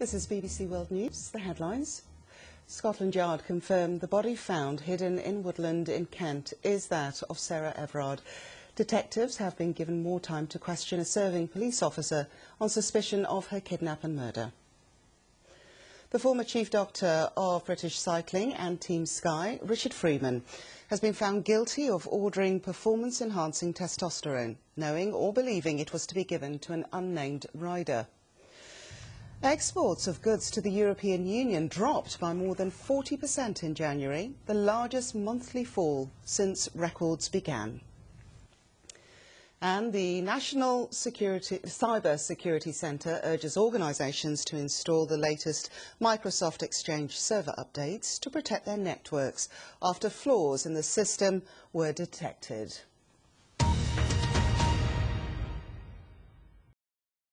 This is BBC World News, the headlines. Scotland Yard confirmed the body found hidden in woodland in Kent is that of Sarah Everard. Detectives have been given more time to question a serving police officer on suspicion of her kidnap and murder. The former chief doctor of British Cycling and Team Sky, Richard Freeman, has been found guilty of ordering performance-enhancing testosterone, knowing or believing it was to be given to an unnamed rider. Exports of goods to the European Union dropped by more than 40% in January, the largest monthly fall since records began. And the National Security, Cyber Security Centre urges organisations to install the latest Microsoft Exchange server updates to protect their networks after flaws in the system were detected.